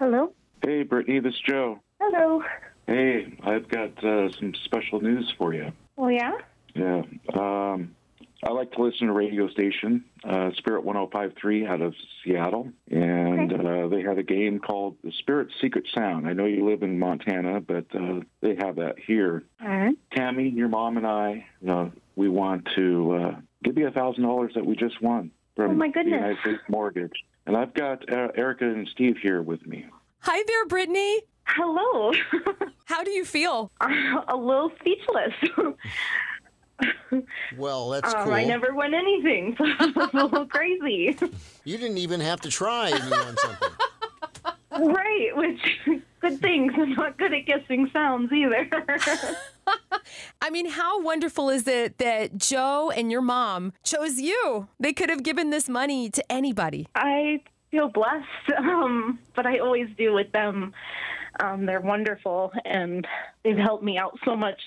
Hello. Hey, Brittany, this is Joe. Hello. Hey, I've got uh, some special news for you. Oh yeah. Yeah. Um, I like to listen to radio station, uh, Spirit 1053 out of Seattle. And uh, they have a game called the Spirit Secret Sound. I know you live in Montana, but uh, they have that here. All right. Tammy, your mom, and I, uh, we want to uh, give you a $1,000 that we just won from Oh, my goodness. United Faith Mortgage. And I've got uh, Erica and Steve here with me. Hi there, Brittany. Hello. How do you feel? a little speechless. Well, that's um, cool. I never won anything, so it's a little crazy. You didn't even have to try and you won something. right. Which good things. I'm not good at guessing sounds either. I mean, how wonderful is it that Joe and your mom chose you? They could have given this money to anybody. I feel blessed, um, but I always do with them. Um, they're wonderful, and they've helped me out so much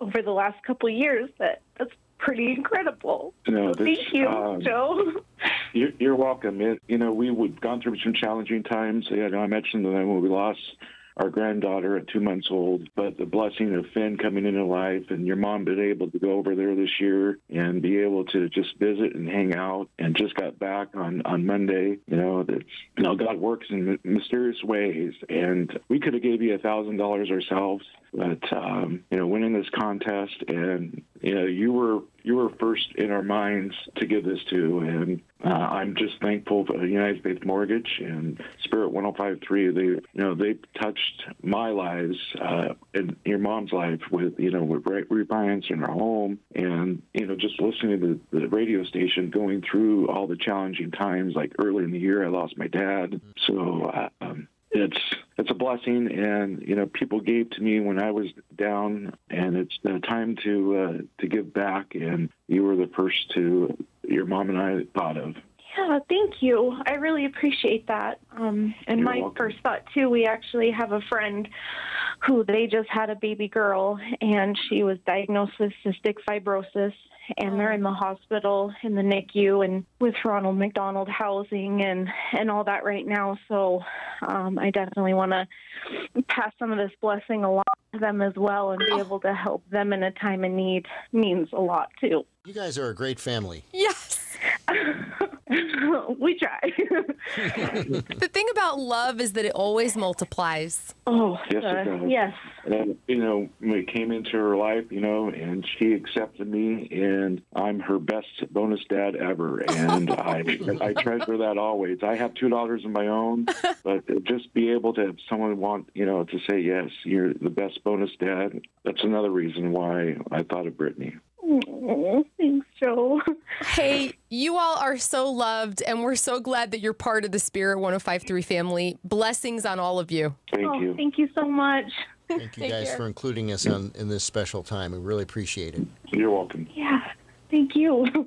over the last couple of years that that's pretty incredible. No, So this, Thank you, um, Joe. You're, you're welcome. It, you know, we would gone through some challenging times. You know, I mentioned that when we lost our granddaughter at two months old, but the blessing of Finn coming into life and your mom being able to go over there this year and be able to just visit and hang out and just got back on, on Monday. You know, that's, you know, God works in mysterious ways and we could have gave you a thousand dollars ourselves, but, um, you know, winning this contest and, you know, you were, you were first in our minds to give this to, and uh, I'm just thankful for the United Faith Mortgage and Spirit 1053. They, you know, they touched my lives uh, and your mom's life with, you know, with re- refinancing our home, and you know, just listening to the, the radio station, going through all the challenging times. Like earlier in the year, I lost my dad, so. Uh, um, it's blessing, and you know people gave to me when I was down, and it's the time to uh, to give back. And you were the first to your mom and I thought of. Yeah, thank you. I really appreciate that. Um, and You're my welcome. first thought too, we actually have a friend who they just had a baby girl, and she was diagnosed with cystic fibrosis, and they're in the hospital in the NICU and with Ronald McDonald Housing and and all that right now. So um, I definitely want to pass some of this blessing along to them as well, and be able to help them in a time of need means a lot too. You guys are a great family. Yes. we try. The thing about love is that it always multiplies. oh, Yes, it uh, does. yes. And you know, when it came into her life, you know, and she accepted me, and I'm her best bonus dad ever, and I I treasure that always. I have two daughters of my own, but just be able to have someone want, you know, to say yes, you're the best bonus dad. That's another reason why I thought of Brittany. Aw, thanks, Joe. Hey, you all are so loved, and we're so glad that you're part of the Spirit 1053 family. Blessings on all of you. Thank oh, you. thank you so much. Thank you Take guys care. for including us on, in this special time. We really appreciate it. You're welcome. Yeah, thank you.